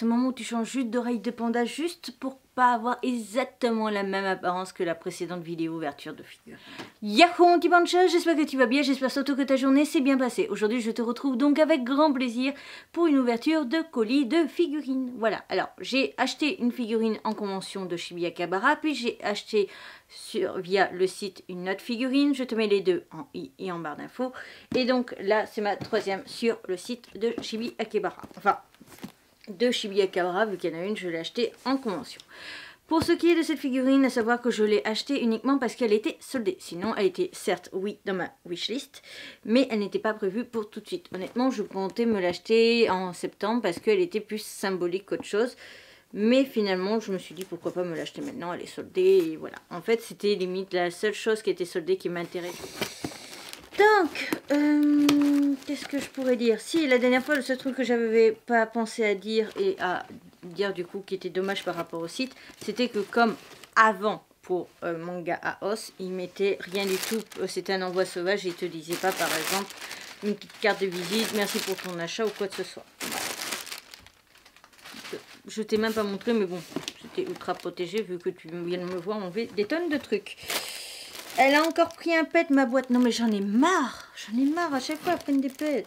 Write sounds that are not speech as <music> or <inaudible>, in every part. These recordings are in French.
ce moment où tu changes juste d'oreille de panda juste pour pas avoir exactement la même apparence que la précédente vidéo ouverture de figure. Yahoo anti-bancha, j'espère que tu vas bien, j'espère surtout que ta journée s'est bien passée. Aujourd'hui je te retrouve donc avec grand plaisir pour une ouverture de colis de figurines. Voilà, alors j'ai acheté une figurine en convention de Shibuya Kabara, puis j'ai acheté sur, via le site une autre figurine, je te mets les deux en i et en barre d'infos. Et donc là c'est ma troisième sur le site de Shibuya Kabara. Enfin, de Shibuya Kabara, vu qu'il y en a une, je l'ai acheté en convention. Pour ce qui est de cette figurine, à savoir que je l'ai achetée uniquement parce qu'elle était soldée. Sinon, elle était certes, oui, dans ma wishlist, mais elle n'était pas prévue pour tout de suite. Honnêtement, je comptais me l'acheter en septembre parce qu'elle était plus symbolique qu'autre chose. Mais finalement, je me suis dit pourquoi pas me l'acheter maintenant, elle est soldée voilà. En fait, c'était limite la seule chose qui était soldée qui m'intéressait. Donc, euh, qu'est-ce que je pourrais dire? Si, la dernière fois, le seul truc que j'avais pas pensé à dire et à dire du coup qui était dommage par rapport au site, c'était que comme avant pour euh, manga à os, il mettait rien du tout, euh, c'était un envoi sauvage, il te disait pas par exemple une petite carte de visite, merci pour ton achat ou quoi que ce soit. Je t'ai même pas montré, mais bon, j'étais ultra protégée vu que tu viens de me voir enlever des tonnes de trucs. Elle a encore pris un pet, ma boîte. Non, mais j'en ai marre. J'en ai marre. À chaque fois, elle prend des pets.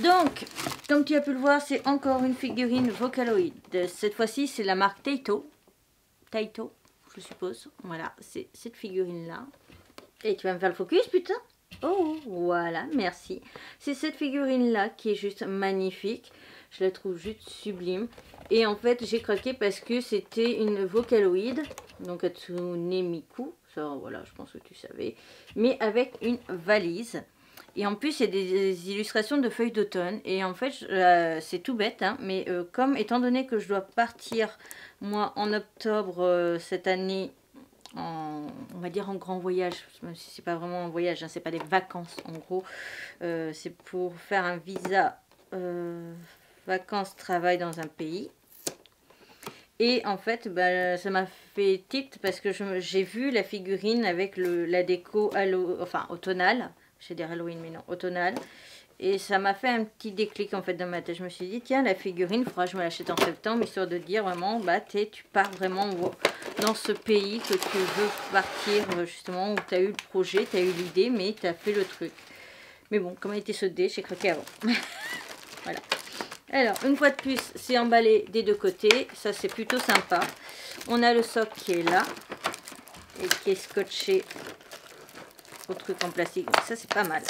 Donc, comme tu as pu le voir, c'est encore une figurine Vocaloid. Cette fois-ci, c'est la marque Taito. Taito, je suppose. Voilà, c'est cette figurine-là. Et tu vas me faire le focus, putain Oh, voilà, merci. C'est cette figurine-là qui est juste magnifique. Je la trouve juste sublime. Et en fait, j'ai craqué parce que c'était une Vocaloid donc Atsune Miku, ça voilà, je pense que tu savais, mais avec une valise. Et en plus, il y a des, illustrations de feuilles d'automne. Et en fait, euh, c'est tout bête, hein, mais euh, comme étant donné que je dois partir, moi, en octobre euh, cette année, on va dire en grand voyage, même si c'est pas vraiment un voyage, hein, c'est pas des vacances en gros, c'est pour faire un visa vacances-travail dans un pays. Et en fait, bah, ça m'a fait tilt parce que j'ai vu la figurine avec le, la déco enfin, automnale. J'ai dire Halloween, mais non, automnale. Et ça m'a fait un petit déclic en fait dans ma tête. Je me suis dit, tiens, la figurine, il faudra que je me l'achète en septembre, histoire de dire vraiment, bah, tu pars vraiment dans ce pays que tu veux partir, justement, où tu as eu le projet, tu as eu l'idée, mais tu as fait le truc. Mais bon, comme elle était soudée, j'ai craqué avant. <laughs> voilà. Alors, une fois de plus, c'est emballé des deux côtés. Ça, c'est plutôt sympa. On a le socle qui est là. Et qui est scotché au truc en plastique. Donc ça, c'est pas mal.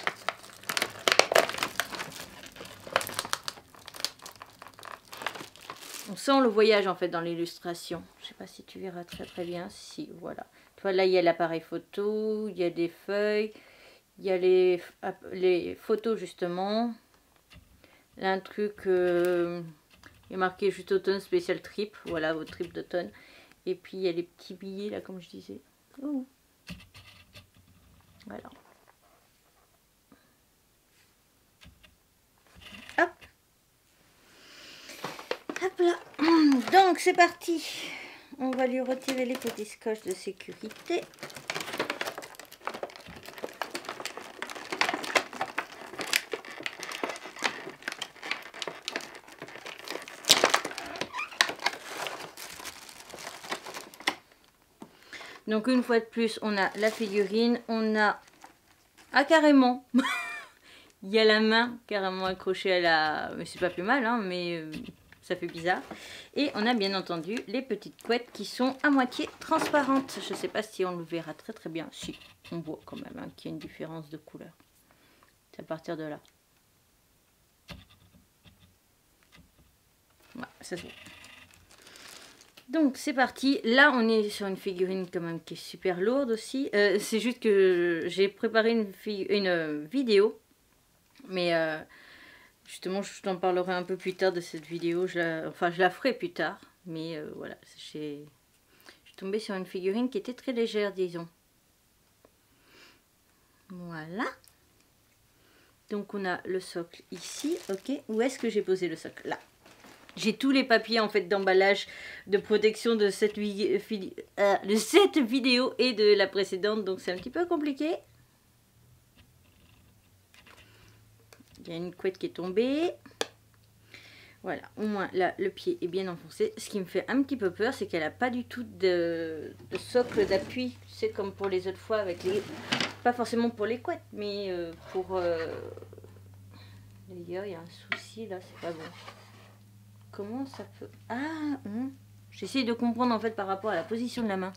On sent le voyage en fait dans l'illustration. Je sais pas si tu verras très très bien. Si, voilà. Toi là, il y a l'appareil photo, il y a des feuilles, il y a les photos justement un truc, euh, il est marqué juste automne spécial trip. Voilà, votre trip d'automne. Et puis il y a les petits billets là, comme je disais. Voilà. Hop. Hop là. Donc c'est parti. On va lui retirer les petits scotch de sécurité. Donc une fois de plus, on a la figurine, on a... Ah carrément <laughs> Il y a la main carrément accrochée à la... Mais c'est pas plus mal, hein, mais euh, ça fait bizarre. Et on a bien entendu les petites couettes qui sont à moitié transparentes. Je sais pas si on le verra très très bien. Si, on voit quand même hein, qu'il y a une différence de couleur. C'est à partir de là. Voilà, ça se voit. Donc c'est parti, là on est sur une figurine quand même qui est super lourde aussi. Euh, c'est juste que j'ai préparé une, euh, vidéo, mais euh, justement je t'en parlerai un peu plus tard de cette vidéo. Enfin je la ferai plus tard, mais voilà, je suis tombée sur une figurine qui était très légère disons. Voilà. Donc on a le socle ici, ok. Où est-ce que j'ai posé le socle? Là. J'ai tous les papiers en fait d'emballage de protection de cette, euh, de cette vidéo et de la précédente, donc c'est un petit peu compliqué. Il y a une couette qui est tombée. Voilà, au moins là, le pied est bien enfoncé. Ce qui me fait un petit peu peur, c'est qu'elle n'a pas du tout de, socle d'appui. C'est comme pour les autres fois avec les... Pas forcément pour les couettes, mais euh, pour... Euh, d'ailleurs, il y a un souci là, c'est pas bon. Comment ça peut... Ah hum. J'essaie de comprendre en fait par rapport à la position de la main.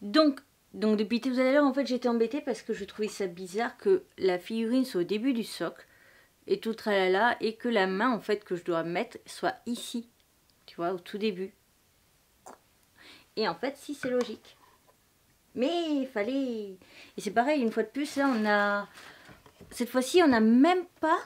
Donc, donc depuis tout à l'heure, en fait, j'étais embêtée parce que je trouvais ça bizarre que la figurine soit au début du socle et tout tralala et que la main en fait que je dois mettre soit ici. Tu vois, au tout début. Et en fait, si c'est logique. Mais il fallait... Et c'est pareil, une fois de plus, là, on a... Cette fois-ci, on n'a même pas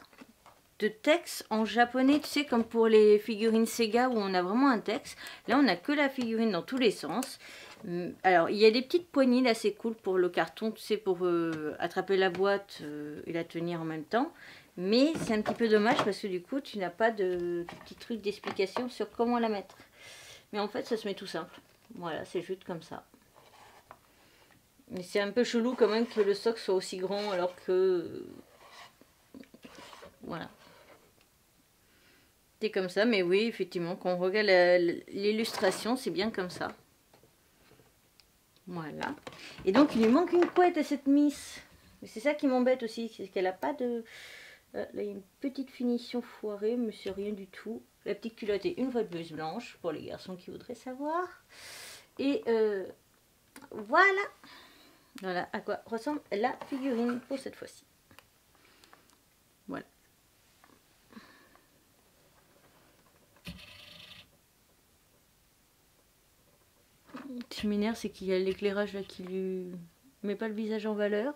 texte en japonais, tu sais, comme pour les figurines Sega où on a vraiment un texte. Là, on a que la figurine dans tous les sens. Hum, alors, il y a des petites poignées là, c'est cool pour le carton, tu sais, pour euh, attraper la boîte euh, et la tenir en même temps. Mais c'est un petit peu dommage parce que du coup, tu n'as pas de, petit truc d'explication sur comment la mettre. Mais en fait, ça se met tout simple. Voilà, c'est juste comme ça. Mais c'est un peu chelou quand même que le socle soit aussi grand alors que... Voilà comme ça, mais oui, effectivement, quand on regarde l'illustration, c'est bien comme ça. Voilà. Et donc, il lui manque une couette à cette Miss. C'est ça qui m'embête aussi, c'est qu'elle a pas de... Euh, là, une petite finition foirée, mais c'est rien du tout. La petite culotte est une de plus blanche, pour les garçons qui voudraient savoir. Et euh, voilà. Voilà à quoi ressemble la figurine pour cette fois-ci. Qui m'énerve, c'est qu'il y a l'éclairage qui lui met pas le visage en valeur.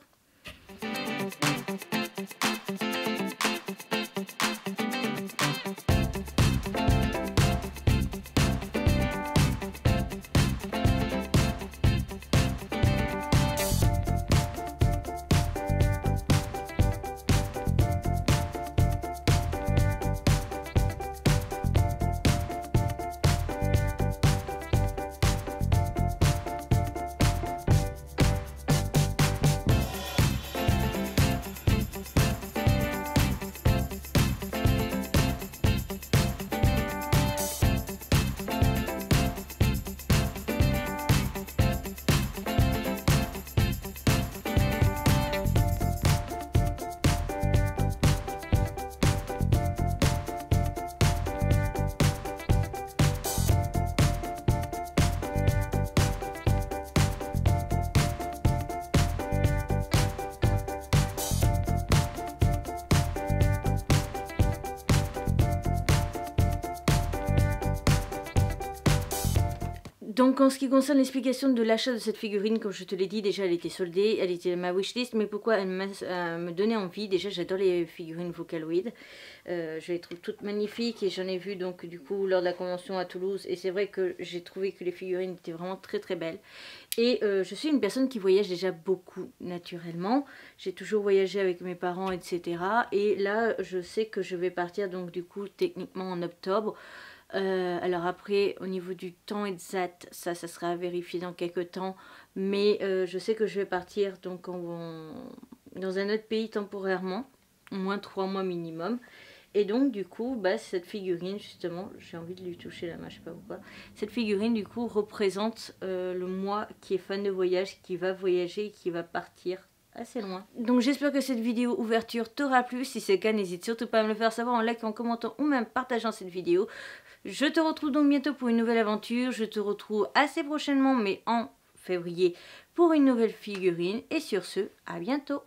Donc en ce qui concerne l'explication de l'achat de cette figurine, comme je te l'ai dit, déjà elle était soldée, elle était dans ma wishlist, mais pourquoi elle euh, me donnait envie? Déjà j'adore les figurines Vocaloid, euh, je les trouve toutes magnifiques et j'en ai vu donc du coup lors de la convention à Toulouse et c'est vrai que j'ai trouvé que les figurines étaient vraiment très très belles. Et euh, je suis une personne qui voyage déjà beaucoup naturellement, j'ai toujours voyagé avec mes parents etc. Et là je sais que je vais partir donc du coup techniquement en octobre. Euh, alors après, au niveau du temps exact, ça, ça sera à vérifier dans quelques temps. Mais euh, je sais que je vais partir donc dans un autre pays temporairement, au moins trois mois minimum. Et donc du coup, bah, cette figurine justement, j'ai envie de lui toucher la main, je sais pas pourquoi. Cette figurine du coup représente euh, le moi qui est fan de voyage, qui va voyager qui va partir assez loin. Donc j'espère que cette vidéo ouverture t'aura plu. Si c'est le cas, n'hésite surtout pas à me le faire savoir en like, en commentant ou même partageant cette vidéo. Je te retrouve donc bientôt pour une nouvelle aventure. Je te retrouve assez prochainement, mais en février, pour une nouvelle figurine. Et sur ce, à bientôt